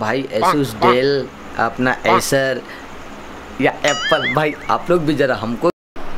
भाई Asus Dell अपना Acer या एप्पल भाई आप लोग भी जरा हमको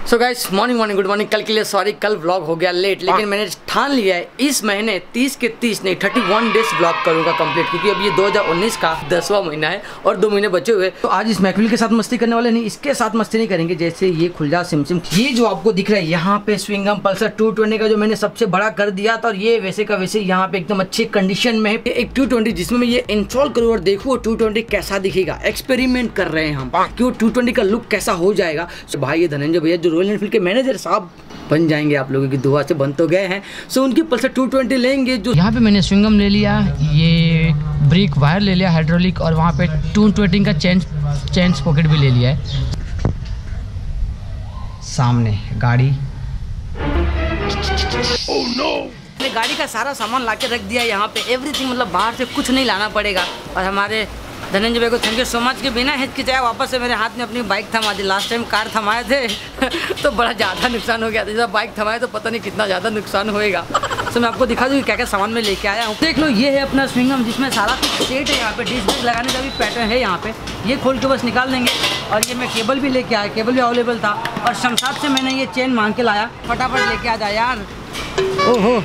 so guys morning morning good morning कल के लिए सॉरी कल व्लॉग हो गया लेट लेकिन मैंने ठान लिया है इस महीने 30 के 30 नहीं 31 डेज़ व्लॉग करूँगा कंप्लीट क्योंकि अब ये 2019 का दसवां महीना है और दो महीने बचे हुए। तो आज इस महफिल के साथ मस्ती करने वाले नहीं इसके साथ मस्ती नहीं करेंगे जैसे ये खुलजा सिमसिम। ये जो आपको दिख रहा है यहाँ पे स्विंगम पल्सर टू का जो मैंने सबसे बड़ा कर दिया था और ये वैसे का वैसे यहाँ पे एकदम अच्छी कंडीशन में है। एक टू जिसमें मैं ये इंस्टॉल करूँ और देखूँ टू कैसा दिखेगा। एक्सपेरिमेंट कर रहे हैं हम कि वो टू का लुक कैसा हो जाएगा। तो भाई ये धनंजय भैया जो रॉयल एनफील्ड के मैनेजर साहब बन जाएँगे आप लोगों की दुआ से बन तो गए हैं। सो उनकी पल्सर 220 लेंगे जो यहाँ पे मैंने स्विंगम ले लिया ये ब्रेक वायर ले लिया हाइड्रोलिक और वहाँ पे टू ट्वेंटी का चेंज चेंज पॉकेट भी ले लिया है। सामने गाड़ी। Oh, no! गाड़ी का सारा सामान ला के रख दिया यहाँ पे। एवरीथिंग मतलब बाहर से कुछ नहीं लाना पड़ेगा। और हमारे धनंजय भाई को थैंक यू सो मच के बिना हिचकिचाया वापस से मेरे हाथ में अपनी बाइक थमा दी लास्ट टाइम कार थमाए थे तो बड़ा ज़्यादा नुकसान हो गया था। जब बाइक थमाए तो पता नहीं कितना ज़्यादा नुकसान होएगा। तो मैं आपको दिखा दूँ क्या क्या सामान में लेके आया हूँ। देख लो, ये है अपना स्विंगम जिसमें सारा कुछ सेट है यहाँ पे। डिस्क ब्रेक लगाने का भी पैटर्न है यहाँ पे। ये खोल के बस निकाल देंगे। और ये मैं केबल भी लेके आया केबल भी अवेलेबल था। और शमशाद से मैंने ये चेन मांग के लाया। फटाफट लेके आ जाए यार। ओहो,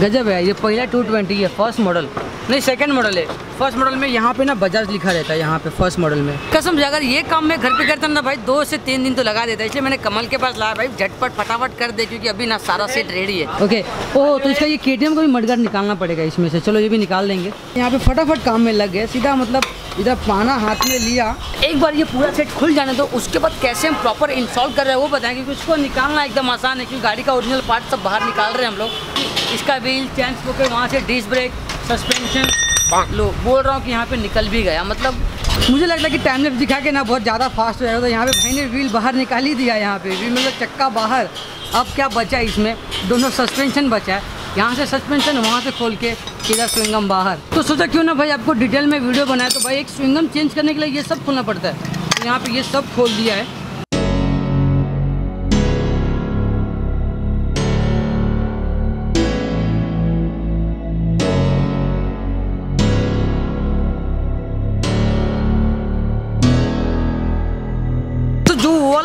गजब है। ये पहला टू ट्वेंटी है फ़र्स्ट मॉडल नहीं सेकंड मॉडल है। फ़र्स्ट मॉडल में यहाँ पे ना बजाज लिखा रहता है यहाँ पे फ़र्स्ट मॉडल में। कसम से अगर ये काम मैं घर पे करता ना भाई दो से तीन दिन तो लगा देता है इसलिए मैंने कमल के पास लाया भाई झटपट फटाफट कर दे क्योंकि अभी ना सारा सेट रेडी है। ओके ओह तो इसका ये के को भी मडगार निकालना पड़ेगा इसमें से। चलो ये भी निकाल देंगे। यहाँ पे फटाफट काम में लग गए सीधा मतलब इधर पाना हाथ में लिया। एक बार ये पूरा सेट खुल जाने तो उसके बाद कैसे हम प्रॉपर इंस्टॉल कर रहे हैं वो बताएँ क्योंकि उसको निकालना एकदम आसान है क्योंकि गाड़ी का ओरिजिनल पार्ट सब बाहर निकाल रहे हैं हम लोग। इसका व्हील चैन स्पोकर वहाँ से डिस्क ब्रेक सस्पेंशन लो बोल रहा हूँ कि यहाँ पे निकल भी गया। मतलब मुझे लगता है कि टाइम लेप दिखा के ना बहुत ज़्यादा फास्ट हो जाएगा। तो यहाँ पे भाई ने व्हील बाहर निकाल ही दिया यहाँ पे। व्हील मतलब चक्का बाहर। अब क्या बचा है इसमें? दोनों सस्पेंशन बचा है। यहाँ से सस्पेंशन वहाँ से खोल के सीधा स्विंगम बाहर। तो सोचा क्यों ना भाई आपको डिटेल में वीडियो बनाया तो भाई एक स्विंगम चेंज करने के लिए ये सब खोलना पड़ता है। तो यहाँ पे ये सब खोल दिया है।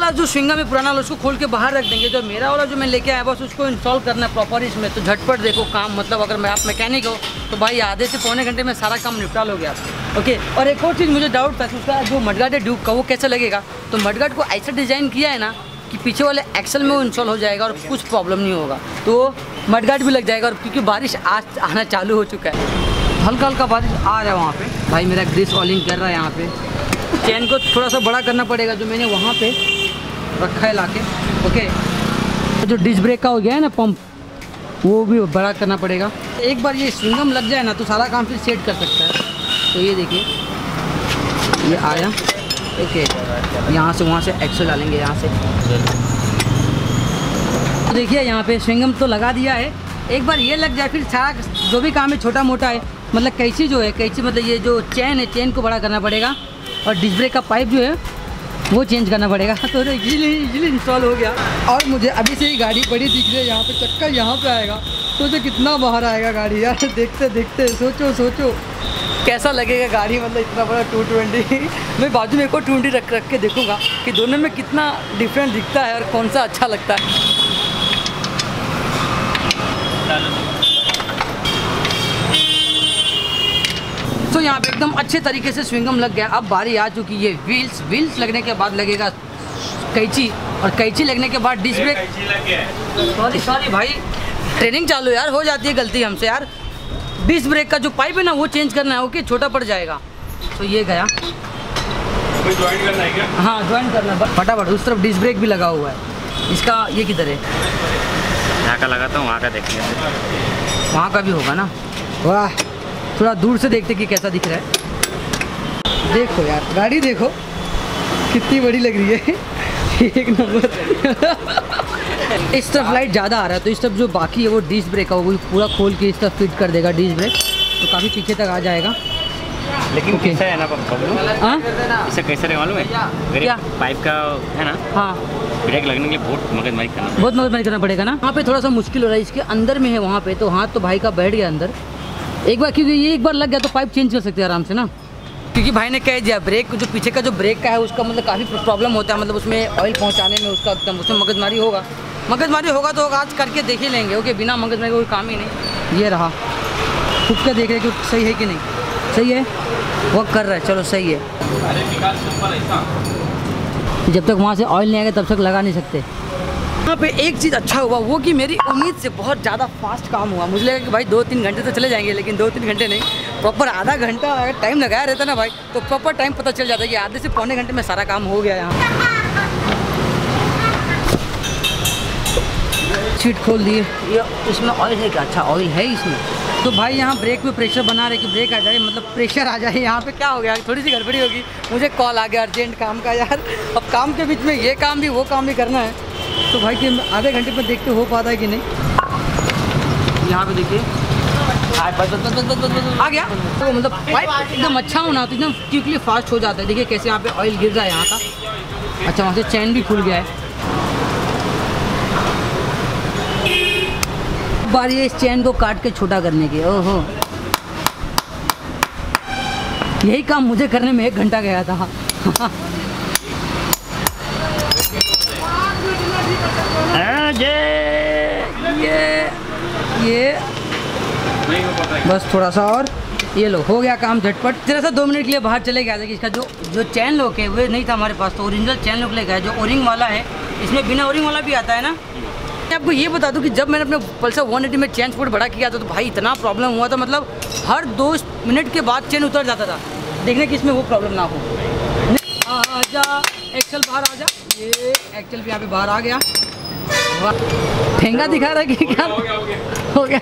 वाला जो स्विंगम है पुराना वाला उसको खोल के बाहर रख देंगे, जो मेरा वाला जो मैं लेके आया, बस उसको इंस्टॉल करना है प्रॉपर इसमें। तो झटपट देखो काम मतलब अगर मैं आप मैकेनिक हो तो भाई आधे से पौने घंटे में सारा काम निपटा लोगे आप। ओके और एक और चीज़ मुझे डाउट था उसका जो मडगाट है ड्यूब का, वो कैसा लगेगा? तो मडगाट को ऐसा डिज़ाइन किया है ना, कि पीछे वाले एक्सल में वो इंस्टॉल हो जाएगा और कुछ प्रॉब्लम नहीं होगा। तो मडगाट भी लग जाएगा और क्योंकि बारिश आज आना चालू हो चुका है। हल्का हल्का बारिश आ रहा है वहाँ पे। भाई मेरा ग्रीस ऑलिंग कर रहा है यहाँ पे। चैन को थोड़ा सा बड़ा करना पड़ेगा जो मैंने वहाँ पे रखा है लाके। ओके जो डिस्क ब्रेक का हो गया है ना पंप वो भी बड़ा करना पड़ेगा। एक बार ये स्विंगम लग जाए ना तो सारा काम फिर सेट कर सकता है। तो ये देखिए। ये आया ओके यहाँ से वहाँ से एक्सल डालेंगे, यहाँ से। तो देखिए, यहाँ पे स्विंगम तो लगा दिया है। एक बार ये लग जाए, फिर सारा जो भी काम है छोटा मोटा है। मतलब कैसी जो है कैसी मतलब ये जो चैन है चैन को बड़ा करना पड़ेगा। और डिस्क ब्रेक का पाइप जो है वो चेंज करना पड़ेगा। तो इजीली इजीली इंस्टॉल हो गया। और मुझे अभी से ही गाड़ी बड़ी दिख रही है यहाँ पे चक्कर यहाँ पे आएगा। तो जो कितना बाहर आएगा गाड़ी यार देखते देखते सोचो सोचो। कैसा लगेगा गाड़ी मतलब इतना बड़ा टू ट्वेंटी मैं बाजू में एक और ट्वेंटी रख रख के देखूँगा कि दोनों में कितना डिफरेंट दिखता है और कौन सा अच्छा लगता है। तो यहाँ पे एकदम अच्छे तरीके से स्विंगम लग गया अब बारी आ चुकी है व्हील्स व्हील्स लगने के बाद लगेगा कैची। और कैची लगने के बाद डिस्क ब्रेक सॉरी सॉरी भाई। ट्रेनिंग चालू यार हो जाती है गलती हमसे यार। डिस्क ब्रेक का जो पाइप है ना वो चेंज करना है ओके छोटा पड़ जाएगा। तो ये गया। ज्वाइन करना है क्या? हाँ ज्वाइन करना है। फटाफट उस तरफ़ डिस्क ब्रेक भी लगा हुआ है। इसका ये किधर है? यहाँ का लगाता हूँ वहाँ का देखिए वहाँ का भी होगा ना? वाह। थोड़ा दूर से देखते कि कैसा दिख रहा है। देखो यार गाड़ी देखो। कितनी बड़ी लग रही है। एक नंबर। इस तरफ़ लाइट ज़्यादा आ रहा है तो इस तरफ़ जो बाकी है वो डिस्क ब्रेक है वो पूरा खोल के इस तरफ़ फिट कर देगा डिस्क ब्रेक तो काफ़ी पीछे तक आ जाएगा। लेकिन okay. कैसा है ना हाँ? इसे कैसे रहे मालूम है? क्या? पाइप का है ना? हाँ। ब्रेक लगने के लिए बहुत मगजमारी करना बहुत मगजमारी करना पड़ेगा ना। वहाँ पे थोड़ा सा मुश्किल हो रहा है इसके अंदर में है वहाँ पे तो हाथ तो भाई का बैठ गया अंदर। एक बार क्योंकि ये एक बार लग गया तो पाइप चेंज कर सकते हैं आराम से ना। क्योंकि भाई ने कह दिया ब्रेक जो पीछे का जो ब्रेक का है, उसका मतलब काफ़ी प्रॉब्लम होता है मतलब उसमें ऑयल पहुँचाने में उसका एकदम, उसमें मगजमारी होगा। मगजमारी होगा तो आज करके देख ही लेंगे। ओके बिना मगजमारी कोई काम ही नहीं। ये रहा। खुद का देख रहे कि सही है कि नहीं। सही है? वर्क कर रहा है। चलो, सही है। जब तक वहाँ से ऑयल नहीं आएगा, तब तक लगा नहीं सकते। यहाँ पे एक चीज़ अच्छा हुआ, वो कि मेरी उम्मीद से बहुत ज़्यादा फास्ट काम हुआ। मुझे लगा कि भाई दो तीन घंटे तो चले जाएँगे, लेकिन दो तीन घंटे नहीं। प्रॉपर आधा घंटा अगर टाइम लगाया रहता ना भाई तो प्रॉपर टाइम पता चल जाता है कि आधे से पौने घंटे में सारा काम हो गया यहाँ। सीट खोल दिए। ये इसमें ऑयल है क्या? अच्छा ऑयल है इसमें। तो भाई यहाँ ब्रेक में प्रेशर बना रहे कि ब्रेक आ जाए मतलब प्रेशर आ जाए यहाँ पे, क्या हो गया? थोड़ी सी गड़बड़ी होगी। मुझे कॉल आ गया अर्जेंट काम का यार। अब काम के बीच में ये काम भी, वो काम भी करना है। तो भाई कि आधे घंटे में देखते हो पाता है कि नहीं? यहाँ पे देखिए। आ गया? तो मतलब पाइप एकदम अच्छा होना तो एकदम क्विकली फास्ट हो जाता है। देखिए कैसे यहाँ पे ऑयल गिर रहा है यहाँ का। अच्छा वहाँ से चैन भी खुल गया है। बारी है इस चैन को काट के छोटा करने की। ओहो। यही काम मुझे करने में एक घंटा गया था। ये ये ये बस थोड़ा सा और। ये लो, हो गया काम झटपट। तेरा सा दो मिनट के लिए बाहर चले गया था कि इसका जो जो चैन लॉक है, वो नहीं था हमारे पास तो ओरिजिनल चैन लॉक ले गया जो ओरिंग वाला है, इसमें बिना ओरिंग वाला भी आता है ना? मैं आपको ये बता दूँ कि जब मैंने अपने पल्सर 180 में चैन स्पोर्ट बड़ा किया था तो भाई इतना प्रॉब्लम हुआ था मतलब हर दो मिनट के बाद चैन उतर जाता था। देखने की इसमें वो प्रॉब्लम ना हो। आ जा एक्सल बाहर आ जा। ये एक्सल भी यहाँ पे बाहर आ गया। ठेंगा दिखा रहा है कि क्या? हो गया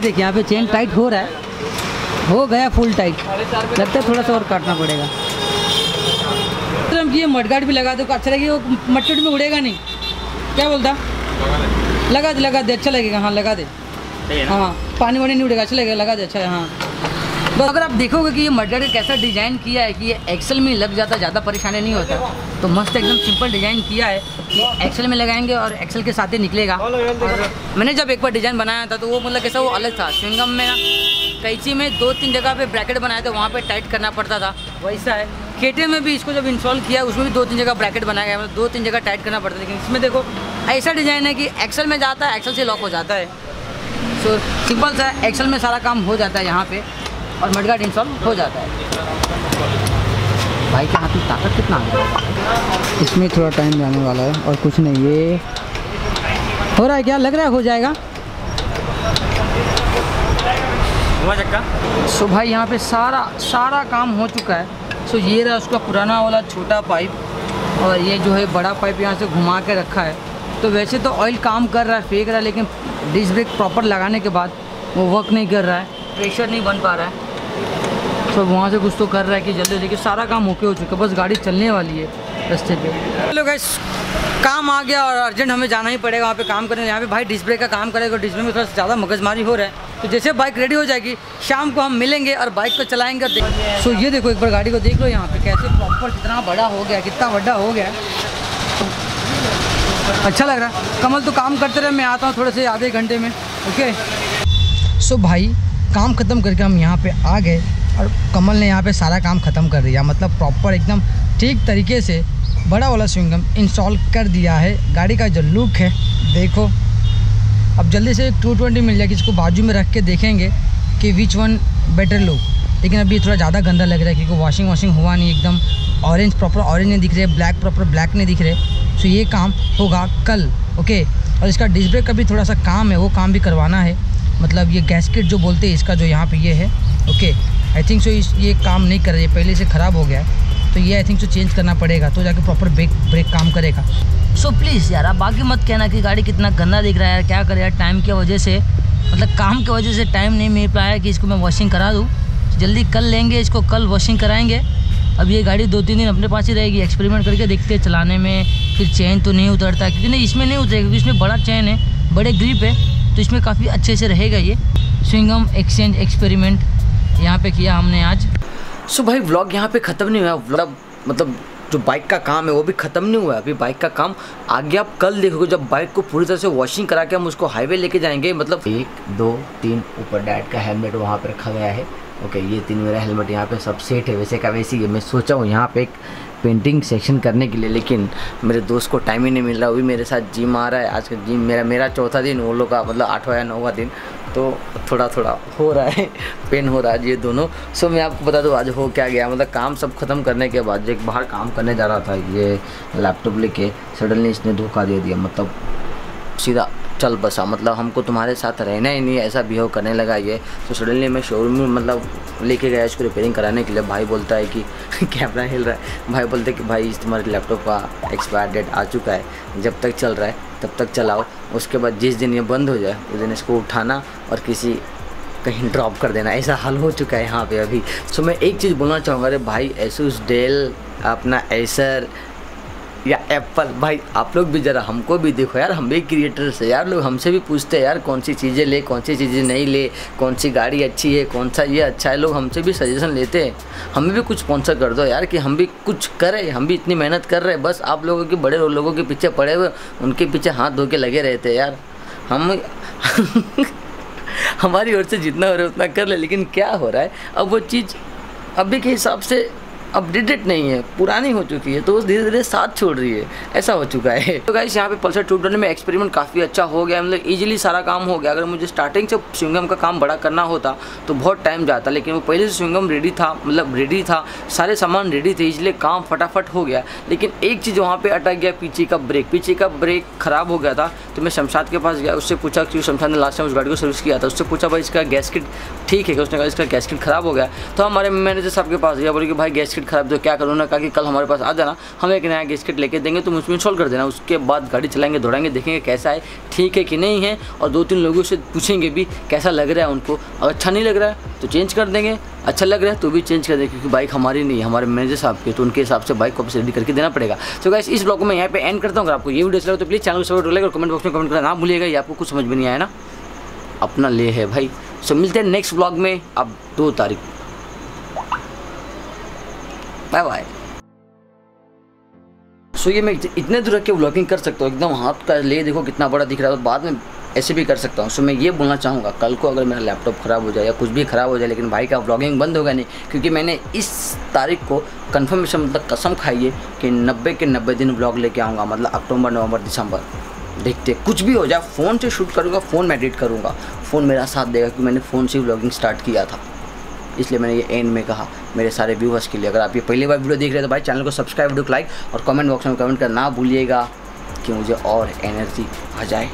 देखिए यहाँ पे चेन टाइट हो रहा है। हो गया फुल टाइट लगता है थोड़ा सा और काटना पड़ेगा। तो हम ये मडगार्ड भी लगा दो अच्छा लगेगा वो मट्टी में उड़ेगा नहीं। क्या बोलता? लगा दे। लगा दे अच्छा लगेगा हाँ लगा दे। हाँ पानी वानी नहीं उड़ेगा अच्छा लगेगा लगा दे अच्छा हाँ। तो अगर आप देखोगे कि ये मडगार्ड कैसा डिज़ाइन किया है कि ये एक्सल में लग जाता ज़्यादा परेशानी नहीं होता तो मस्त एकदम सिंपल डिज़ाइन किया है कि एक्सल में लगाएँगे और एक्सल के साथ ही निकलेगा। और मैंने जब एक बार डिज़ाइन बनाया था तो वो मतलब कैसा वो अलग था। स्विंगम में ना कैची में दो तीन जगह पे ब्रैकेट बनाए थे वहाँ पे टाइट करना पड़ता था। वैसा है। केटे में भी इसको जब इंस्टॉल किया उसमें भी दो तीन जगह ब्रैकेट बनाया गया मतलब दो तीन जगह टाइट करना पड़ता है लेकिन इसमें देखो ऐसा डिज़ाइन है कि एक्सल में जाता है एक्सल से लॉक हो जाता है। सो सिंपल सा एक्सल में सारा काम हो जाता है यहाँ पे। और मडगार्ड इंस्टॉल हो जाता है। भाई के हाथ में ताकत कितना आ गया? इसमें थोड़ा टाइम जाने वाला है और कुछ नहीं ये हो रहा है क्या? लग रहा है हो जाएगा? हुआ चक्का? सो भाई यहाँ पे सारा सारा काम हो चुका है। सो ये रहा उसका पुराना वाला छोटा पाइप और ये जो है बड़ा पाइप यहाँ से घुमा के रखा है। तो वैसे तो ऑयल काम कर रहा है फेंक रहा है लेकिन डिस्क ब्रेक प्रॉपर लगाने के बाद वो वर्क नहीं कर रहा है प्रेशर नहीं बन पा रहा है। तो वहाँ से कुछ तो कर रहा है कि जल्दी जल्दी सारा काम ओके हो चुका बस गाड़ी चलने वाली है रास्ते पे। चलो गैस काम आ गया और अर्जेंट हमें जाना ही पड़ेगा वहाँ पे काम करने। यहाँ पे भाई डिस्प्ले का काम करेगा डिस्प्ले में थोड़ा ज़्यादा मगजमारी हो रहा है। तो जैसे बाइक रेडी हो जाएगी, शाम को हम मिलेंगे और बाइक को चलाएँगे सो ये देखो, एक बार गाड़ी को देख लो यहाँ पे। कैसे प्रॉपर कितना बड़ा हो गया, कितना बड़ा हो गया। अच्छा लग रहा है। कमल तो काम करते रहे, मैं आता हूँ थोड़े से आधे घंटे में ओके सो भाई काम ख़त्म करके हम यहाँ पे आ गए और कमल ने यहाँ पे सारा काम ख़त्म कर दिया। मतलब प्रॉपर एकदम ठीक तरीके से बड़ा वाला स्विंगम इंस्टॉल कर दिया है। गाड़ी का जो लुक है, देखो। अब जल्दी से 220 मिल जाएगी, इसको बाजू में रख के देखेंगे कि विच वन बेटर लुक लेकिन अभी थोड़ा ज़्यादा गंदा लग रहा है क्योंकि वॉशिंग वॉशिंग हुआ नहीं, एकदम ऑरेंज प्रॉपर ऑरेंज नहीं दिख रहे ब्लैक प्रॉपर ब्लैक नहीं दिख रहे। सो ये काम होगा कल ओके और इसका डिस्क ब्रेक का भी थोड़ा सा काम है, वो काम भी करवाना है। मतलब ये गैसकेट जो बोलते हैं इसका जो यहाँ पे ये है ओके आई थिंक सो ये काम नहीं कर रही है पहले से ख़राब हो गया तो ये आई थिंक सो चेंज करना पड़ेगा तो जाके प्रॉपर ब्रेक ब्रेक काम करेगा। सो so, प्लीज़ यार बाकी मत कहना कि गाड़ी कितना गंदा दिख रहा है यार क्या करे यार टाइम की वजह से मतलब काम की वजह से टाइम नहीं मिल पाया कि इसको मैं वॉशिंग करा दूँ। जल्दी कल लेंगे इसको कल वॉशिंग कराएँगे। अब ये गाड़ी दो तीन दिन अपने पास ही रहेगी एक्सपेरिमेंट करके देखते हैं चलाने में फिर चैन तो नहीं उतरता क्योंकि नहीं इसमें नहीं उतरेगा क्योंकि इसमें बड़ा चैन है बड़े ग्रिप है। तो इसमें काफ़ी अच्छे से रहेगा ये। स्विंगम एक्सचेंज एक्सपेरिमेंट यहाँ पे किया हमने आज। सो भाई व्लॉग यहाँ पे ख़त्म नहीं हुआ। व्लॉग मतलब जो बाइक का काम है वो भी ख़त्म नहीं हुआ है। अभी बाइक का काम आगे आप कल देखोगे जब बाइक को पूरी तरह से वॉशिंग करा के हम उसको हाईवे लेके जाएँगे मतलब एक दो तीन ऊपर डैड का हेलमेट वहाँ पर रखा गया है। ओके ये तीन मेरा हेलमेट यहाँ पे सब सेट है। वैसे का वैसे ही। मैं सोचा हूँ यहाँ पे एक पेंटिंग सेक्शन करने के लिए, लेकिन मेरे दोस्त को टाइम ही नहीं मिल रहा, वो भी मेरे साथ जिम आ रहा है। आज का जिम मेरा मेरा चौथा दिन, वो लोग का मतलब आठवां या नौवा दिन। तो थोड़ा थोड़ा हो रहा है पेन हो रहा है ये दोनों। सो मैं आपको बता दूँ, आज हो क्या गया? मतलब काम सब ख़त्म करने के बाद जो एक बाहर काम करने जा रहा था, ये लैपटॉप लेके सडनली इसने धोखा दे दिया मतलब सीधा चल बसा मतलब हमको तुम्हारे साथ रहना ही नहीं ऐसा बिहेव करने लगा ये। तो सडनली मैं शोरूम में मतलब लेके गया इसको रिपेयरिंग कराने के लिए। भाई बोलता है कि कैमरा हिल रहा है। भाई बोलते हैं कि भाई, इस तुम्हारे लैपटॉप का एक्सपायर डेट आ चुका है। जब तक चल रहा है, तब तक चलाओ। उसके बाद जिस दिन ये बंद हो जाए, उस दिन इसको उठाना और किसी, कहीं ड्रॉप कर देना। ऐसा हल हो चुका है यहाँ पे अभी। सो मैं एक चीज़ बोलना चाहूँगा, अरे भाई एसूस डेल अपना एसर या एप्पल। भाई, आप लोग भी ज़रा हमको भी देखो यार, हम भी क्रिएटर्स है यार, लोग हमसे भी पूछते हैं यार कौन सी चीज़ें ले कौन सी चीज़ें नहीं ले कौन सी गाड़ी अच्छी है कौन सा ये अच्छा है। लोग हमसे भी सजेशन लेते हैं। हमें भी कुछ स्पॉन्सर कर दो यार कि हम भी कुछ करें, हम भी इतनी मेहनत कर रहे हैं। बस आप लोगों के बड़े लोगों के पीछे पड़े हुए, उनके पीछे हाथ धो के लगे रहते हैं यार। हम हमारी ओर से जितना हो रहा है उतना कर ले, लेकिन क्या हो रहा है? अब वो चीज़ अभी के हिसाब से अपडेटेड नहीं है, पुरानी हो चुकी है तो वो धीरे धीरे साथ छोड़ रही है। ऐसा हो चुका है। तो गाइस यहाँ पे पल्सर टू में एक्सपेरिमेंट काफ़ी अच्छा हो गया मतलब इजीली सारा काम हो गया। अगर मुझे स्टार्टिंग से स्विंगम का काम बड़ा करना होता तो बहुत टाइम जाता, लेकिन वो पहले से स्विंगम रेडी था मतलब रेडी था, सारे सामान रेडी थे, इसलिए काम फटाफट हो गया। लेकिन एक चीज़ वहाँ पर अटक गया, पीछे का ब्रेक पीछे का ब्रेक खराब हो गया था तो मैं शमशाद के पास गया, उससे पूछा कि शमशाद ने लास्ट टाइम उस गाड़ी को सर्विस किया था, उससे पूछा, भाई, इसका गैस किट ठीक है उसने कहा, इसका गैस किट खराब हो गया। तो हमारे मैनेजर साहब के पास गया, बोले कि, भाई गैस किट खराब तो क्या करूँ? उन्होंने कहा कि कल हमारे पास आ जाना, हम एक नया गैस किट लेके देंगे, तुम उसमें इंस्टॉल कर देना, उसके बाद गाड़ी चलाएँगे, दौड़ाएँगे, देखेंगे कैसा है, ठीक है कि नहीं है, और दो तीन लोगों से पूछेंगे भी कैसा लग रहा है उनको। अगर अच्छा नहीं लग रहा है तो चेंज कर देंगे अच्छा लग रहा है तो भी चेंज कर देंगे, क्योंकि बाइक हमारी नहीं है, हमारे मैनेजर साहब की तो उनके हिसाब से बाइक को वापस रेडी करके देना पड़ेगा। तो गाइस इस ब्लॉग मैं यहाँ पे एंड करता हूँ। अगर आपको ये वीडियो चला तो प्लीज़ चैनल को सपोर्ट करेगा और कमेंट बॉक्स में कमेंट करना ना भूलिएगा, ये आपको कुछ समझ में नहीं आया ना। अपना ले है भाई। सो मिलते हैं नेक्स्ट ब्लॉग में, अब दो तारीख। बाय बाय सो ये मैं इतने दूर रख के ब्लॉगिंग कर सकता हूँ, एकदम हाथ का ले देखो कितना बड़ा दिख रहा है तो बाद में ऐसे भी कर सकता हूँ। सो मैं ये बोलना चाहूँगा, कल को अगर मेरा लैपटॉप ख़राब हो जाए या कुछ भी ख़राब हो जाए, लेकिन भाई का ब्लॉगिंग बंद होगा नहीं, क्योंकि मैंने इस तारीख को कन्फर्मेशन मतलब कसम खाई है कि नब्बे के नब्बे दिन ब्लॉग लेके आऊँगा मतलब अक्टूबर, नवंबर, दिसंबर। देखते कुछ भी हो जाए फ़ोन से शूट करूँगा फ़ोन में एडिट करूँगा फ़ोन मेरा साथ देगा, क्योंकि मैंने फ़ोन से ब्लॉगिंग स्टार्ट किया था। इसलिए मैंने ये एंड में कहा, मेरे सारे व्यूवर्स के लिए। अगर आप ये पहली बार वीडियो देख रहे हैं तो भाई चैनल को सब्सक्राइब वीडियो लाइक और कमेंट बॉक्स में कमेंट करना भूलिएगा कि मुझे और एनर्जी आ जाए।